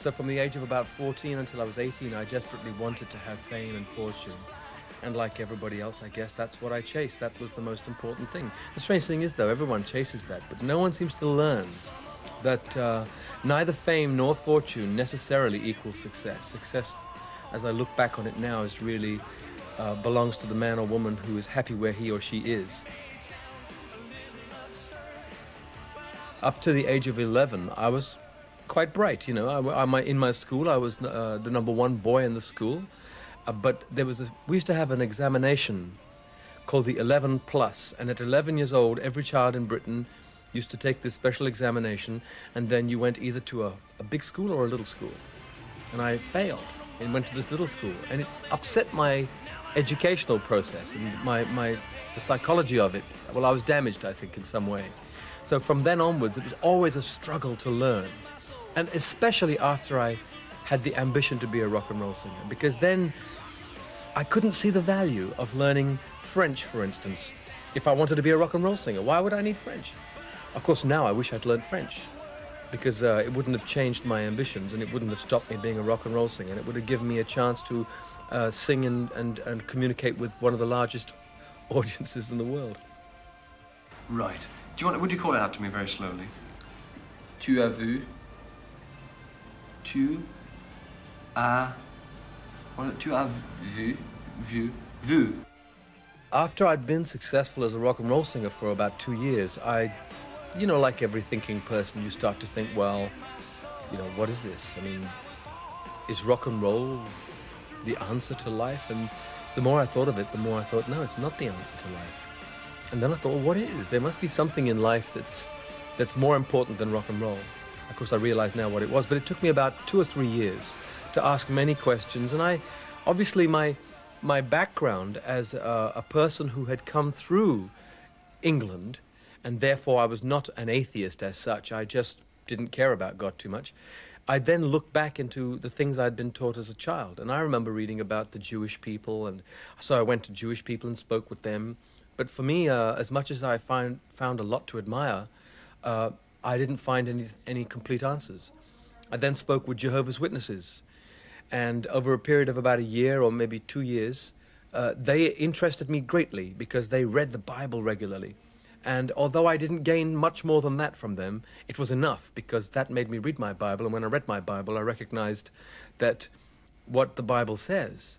So from the age of about 14 until I was 18, I desperately wanted to have fame and fortune. And like everybody else, I guess that's what I chased. That was the most important thing. The strange thing is, though, everyone chases that, but no one seems to learn that uh, neither fame nor fortune necessarily equals success. Success, as I look back on it now, is really uh, belongs to the man or woman who is happy where he or she is. Up to the age of 11, I was quite bright. You know, I, I, in my school, I was uh, the number one boy in the school. Uh, but there was a, we used to have an examination called the 11 plus, and at 11 years old, every child in Britain used to take this special examination, and then you went either to a, a big school or a little school. And I failed and went to this little school, and it upset my educational process and my, my the psychology of it. Well, I was damaged, I think, in some way. So from then onwards, it was always a struggle to learn, and especially after I had the ambition to be a rock and roll singer, because then I couldn't see the value of learning French, for instance. If I wanted to be a rock and roll singer, why would I need French? Of course, now I wish I'd learned French because uh, it wouldn't have changed my ambitions and it wouldn't have stopped me being a rock and roll singer. And it would have given me a chance to uh, sing and, and, and communicate with one of the largest audiences in the world. Right. Do you want? Would you call it out to me very slowly? Tu as vu? Tu as. Tu as vu? Vu? Vu. After I'd been successful as a rock and roll singer for about two years, I you know, like every thinking person, you start to think, well, you know, what is this? I mean, is rock and roll the answer to life? And the more I thought of it, the more I thought, no, it's not the answer to life. And then I thought, well, what is? There must be something in life that's that's more important than rock and roll. Of course, I realize now what it was, but it took me about two or three years to ask many questions. And I, obviously, my my background as a, a person who had come through England and therefore I was not an atheist as such. I just didn't care about God too much. I then looked back into the things I'd been taught as a child, and I remember reading about the Jewish people, and so I went to Jewish people and spoke with them. But for me, uh, as much as I find, found a lot to admire, uh, I didn't find any, any complete answers. I then spoke with Jehovah's Witnesses, and over a period of about a year or maybe two years, uh, they interested me greatly because they read the Bible regularly. And although I didn't gain much more than that from them, it was enough because that made me read my Bible. And when I read my Bible, I recognized that what the Bible says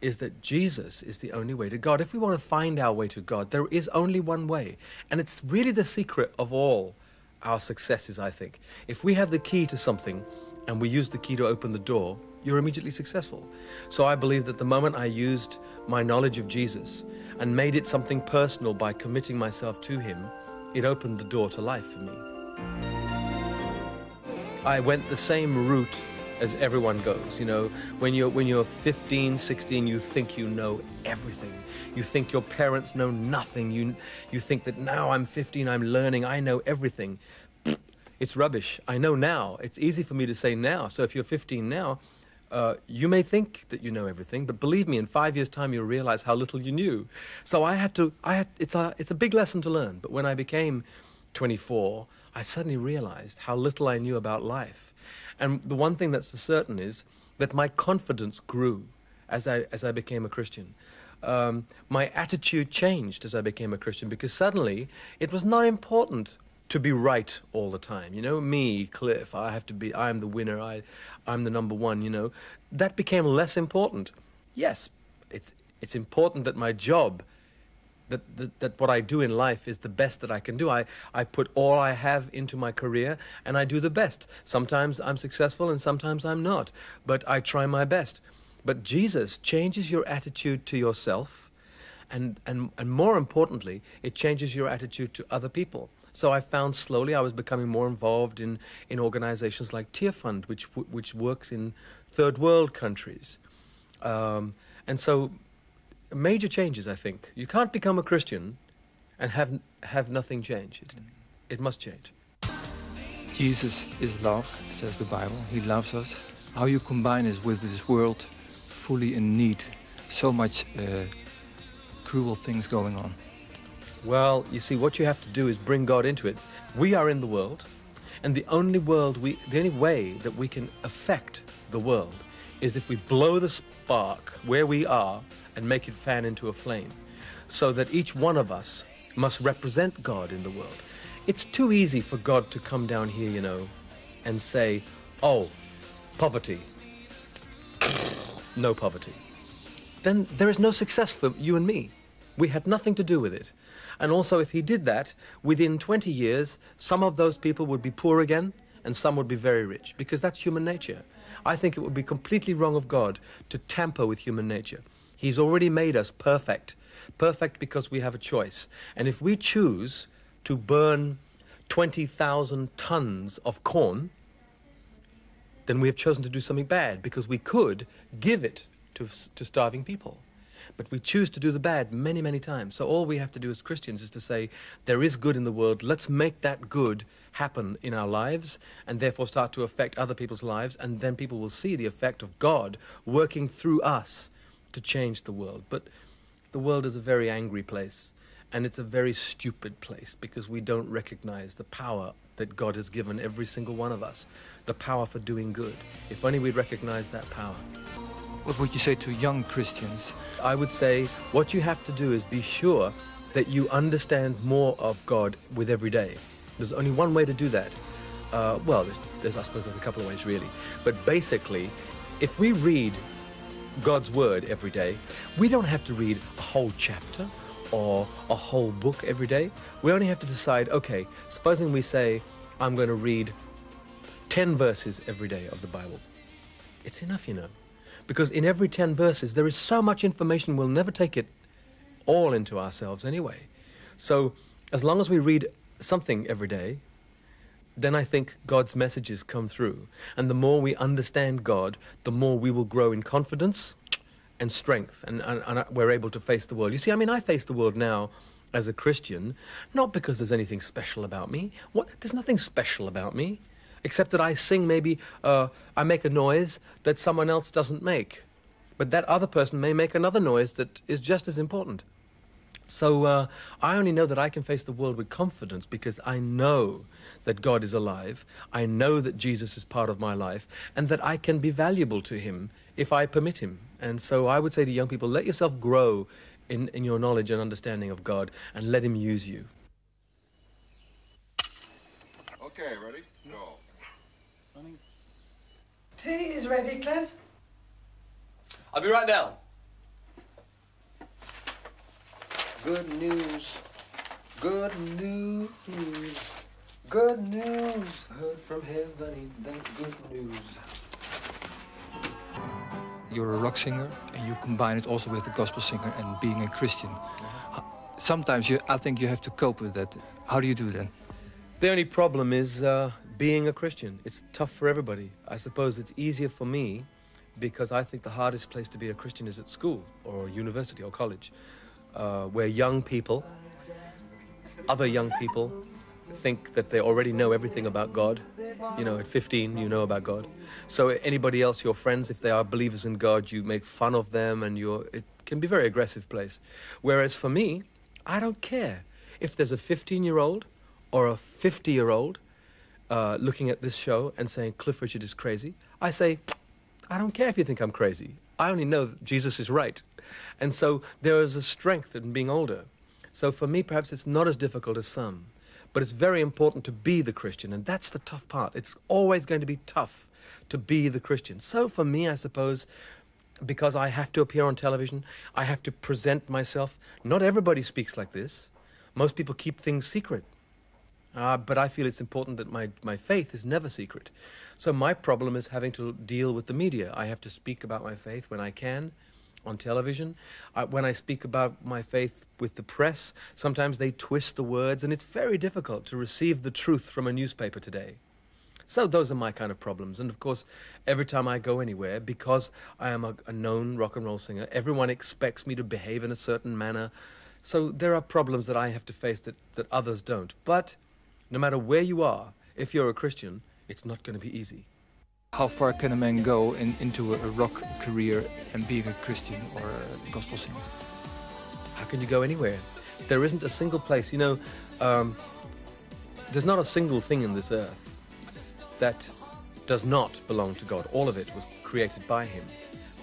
is that Jesus is the only way to God. If we want to find our way to God, there is only one way. And it's really the secret of all our successes, I think. If we have the key to something and we use the key to open the door, you're immediately successful. So I believe that the moment I used my knowledge of Jesus and made it something personal by committing myself to him, it opened the door to life for me. I went the same route as everyone goes. You know, when you're, when you're 15, 16, you think you know everything. You think your parents know nothing. You, you think that now I'm 15, I'm learning, I know everything. It's rubbish. I know now. It's easy for me to say now. So if you're 15 now, uh, you may think that you know everything, but believe me, in five years' time, you'll realize how little you knew. So I had to, I had, it's, a, it's a big lesson to learn. But when I became 24, I suddenly realized how little I knew about life. And the one thing that's for certain is that my confidence grew as I, as I became a Christian. Um, my attitude changed as I became a Christian because suddenly it was not important to be right all the time. You know, me, Cliff, I have to be, I'm the winner, I, I'm the number one, you know. That became less important. Yes, it's, it's important that my job, that, that, that what I do in life is the best that I can do. I, I put all I have into my career and I do the best. Sometimes I'm successful and sometimes I'm not, but I try my best. But Jesus changes your attitude to yourself, and, and, and more importantly, it changes your attitude to other people. So I found slowly I was becoming more involved in, in organizations like Tearfund, which, which works in third world countries. Um, and so major changes, I think. You can't become a Christian and have, have nothing change. It, it must change. Jesus is love, says the Bible. He loves us. How you combine this with this world fully in need, so much uh, cruel things going on. Well, you see, what you have to do is bring God into it. We are in the world, And the only world we, the only way that we can affect the world is if we blow the spark where we are and make it fan into a flame, so that each one of us must represent God in the world. It's too easy for God to come down here, you know, and say, "Oh, poverty, no poverty." Then there is no success for you and me. We had nothing to do with it. And also, if he did that, within 20 years, some of those people would be poor again and some would be very rich, because that's human nature. I think it would be completely wrong of God to tamper with human nature. He's already made us perfect. Perfect because we have a choice. And if we choose to burn 20,000 tons of corn, then we have chosen to do something bad because we could give it to, to starving people. But we choose to do the bad many, many times. So all we have to do as Christians is to say, there is good in the world. Let's make that good happen in our lives and therefore start to affect other people's lives. And then people will see the effect of God working through us to change the world. But the world is a very angry place. And it's a very stupid place because we don't recognize the power that God has given every single one of us, the power for doing good. If only we'd recognize that power. What would you say to young Christians? I would say what you have to do is be sure that you understand more of God with every day. There's only one way to do that. Uh, well, there's, there's, I suppose there's a couple of ways really. But basically, if we read God's Word every day, we don't have to read a whole chapter or a whole book every day. We only have to decide, okay, supposing we say, I'm going to read 10 verses every day of the Bible. It's enough, you know. Because in every 10 verses, there is so much information, we'll never take it all into ourselves anyway. So, as long as we read something every day, then I think God's messages come through. And the more we understand God, the more we will grow in confidence and strength, and, and, and we're able to face the world. You see, I mean, I face the world now as a Christian, not because there's anything special about me. What? There's nothing special about me except that I sing maybe, uh, I make a noise that someone else doesn't make. But that other person may make another noise that is just as important. So uh, I only know that I can face the world with confidence because I know that God is alive. I know that Jesus is part of my life and that I can be valuable to him if I permit him. And so I would say to young people, let yourself grow in, in your knowledge and understanding of God and let him use you. Okay, ready? Go. Tea is ready, Cliff. I'll be right down. Good news. Good news. Good news. Heard from heaven, that good news. You're a rock singer and you combine it also with a gospel singer and being a Christian. Sometimes you, I think you have to cope with that. How do you do that? The only problem is uh, being a Christian. It's tough for everybody. I suppose it's easier for me because I think the hardest place to be a Christian is at school or university or college, uh, where young people, other young people, think that they already know everything about God. You know, at 15, you know about God. So anybody else, your friends, if they are believers in God, you make fun of them, and you're. It can be a very aggressive place. Whereas for me, I don't care if there's a 15-year-old or a 50-year-old uh, looking at this show and saying Cliff Richard is crazy. I say, I don't care if you think I'm crazy. I only know that Jesus is right. And so there is a strength in being older. So for me, perhaps it's not as difficult as some. But it's very important to be the Christian, and that's the tough part. It's always going to be tough to be the Christian. So for me, I suppose, because I have to appear on television, I have to present myself. Not everybody speaks like this. Most people keep things secret. Uh, but I feel it's important that my, my faith is never secret. So my problem is having to deal with the media. I have to speak about my faith when I can on television. I, when I speak about my faith with the press, sometimes they twist the words, and it's very difficult to receive the truth from a newspaper today. So those are my kind of problems. And of course, every time I go anywhere, because I am a, a known rock and roll singer, everyone expects me to behave in a certain manner. So there are problems that I have to face that, that others don't. But no matter where you are, if you're a Christian, it's not going to be easy. How far can a man go in, into a, a rock career and being a Christian or a gospel singer? How can you go anywhere? There isn't a single place. You know, um, there's not a single thing in this earth that does not belong to God. All of it was created by Him.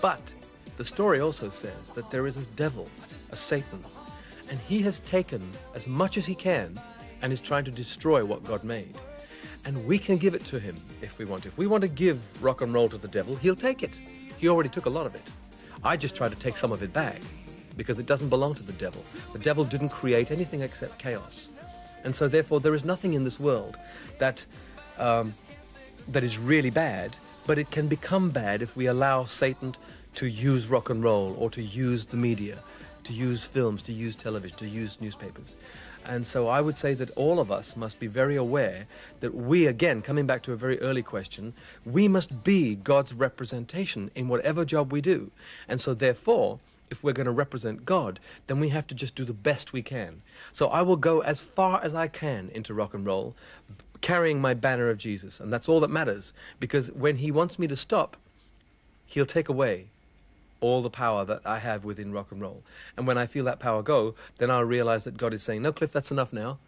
But the story also says that there is a devil, a Satan, and he has taken as much as he can and is trying to destroy what God made. And we can give it to him if we want. If we want to give rock and roll to the devil, he'll take it. He already took a lot of it. I just try to take some of it back because it doesn't belong to the devil. The devil didn't create anything except chaos. And so, therefore, there is nothing in this world that, um, that is really bad, but it can become bad if we allow Satan to use rock and roll or to use the media, to use films, to use television, to use newspapers. And so I would say that all of us must be very aware that we, again, coming back to a very early question, we must be God's representation in whatever job we do. And so, therefore, if we're going to represent God, then we have to just do the best we can. So I will go as far as I can into rock and roll, carrying my banner of Jesus. And that's all that matters. Because when He wants me to stop, He'll take away all the power that I have within rock and roll. And when I feel that power go, then I'll realize that God is saying, No, Cliff, that's enough now.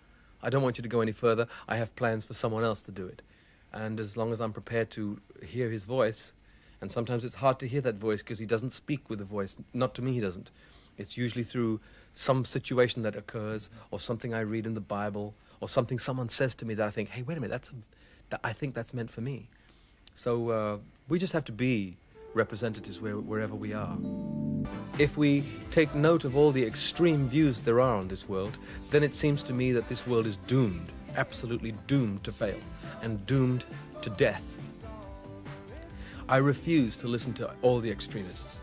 I don't want you to go any further. I have plans for someone else to do it. And as long as I'm prepared to hear his voice, and sometimes it's hard to hear that voice because he doesn't speak with a voice. Not to me, he doesn't. It's usually through some situation that occurs, or something I read in the Bible, or something someone says to me that I think, hey, wait a minute, that's a, that, I think that's meant for me. So uh, we just have to be representatives where, wherever we are. If we take note of all the extreme views there are on this world, then it seems to me that this world is doomed, absolutely doomed to fail, and doomed to death. I refuse to listen to all the extremists.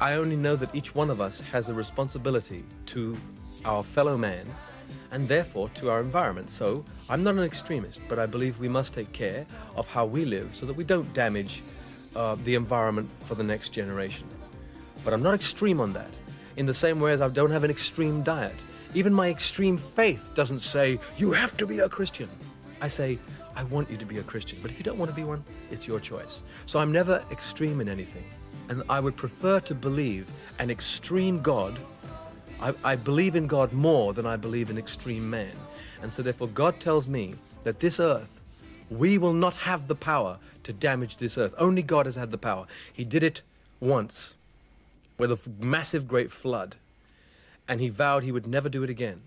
I only know that each one of us has a responsibility to our fellow man and therefore to our environment. So I'm not an extremist, but I believe we must take care of how we live so that we don't damage uh, the environment for the next generation. But I'm not extreme on that. In the same way as I don't have an extreme diet. Even my extreme faith doesn't say, you have to be a Christian. I say, I want you to be a Christian. But if you don't want to be one, it's your choice. So I'm never extreme in anything. And I would prefer to believe an extreme God. I, I believe in God more than I believe in extreme man. And so therefore, God tells me that this earth, we will not have the power to damage this earth. Only God has had the power. He did it once with a massive, great flood, and he vowed he would never do it again.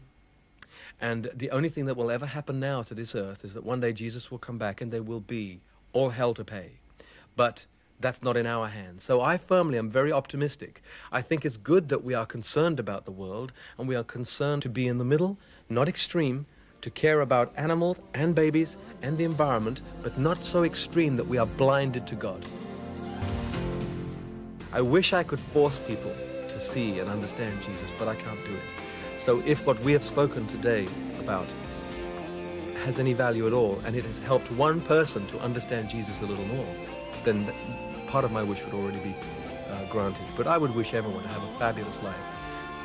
And the only thing that will ever happen now to this earth is that one day Jesus will come back and there will be all hell to pay. But that's not in our hands. So I firmly am very optimistic. I think it's good that we are concerned about the world and we are concerned to be in the middle, not extreme, to care about animals and babies and the environment, but not so extreme that we are blinded to God. I wish I could force people to see and understand Jesus, but I can't do it. So if what we have spoken today about has any value at all, and it has helped one person to understand Jesus a little more, then part of my wish would already be uh, granted. But I would wish everyone to have a fabulous life.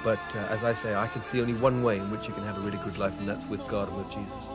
But uh, as I say, I can see only one way in which you can have a really good life, and that's with God and with Jesus.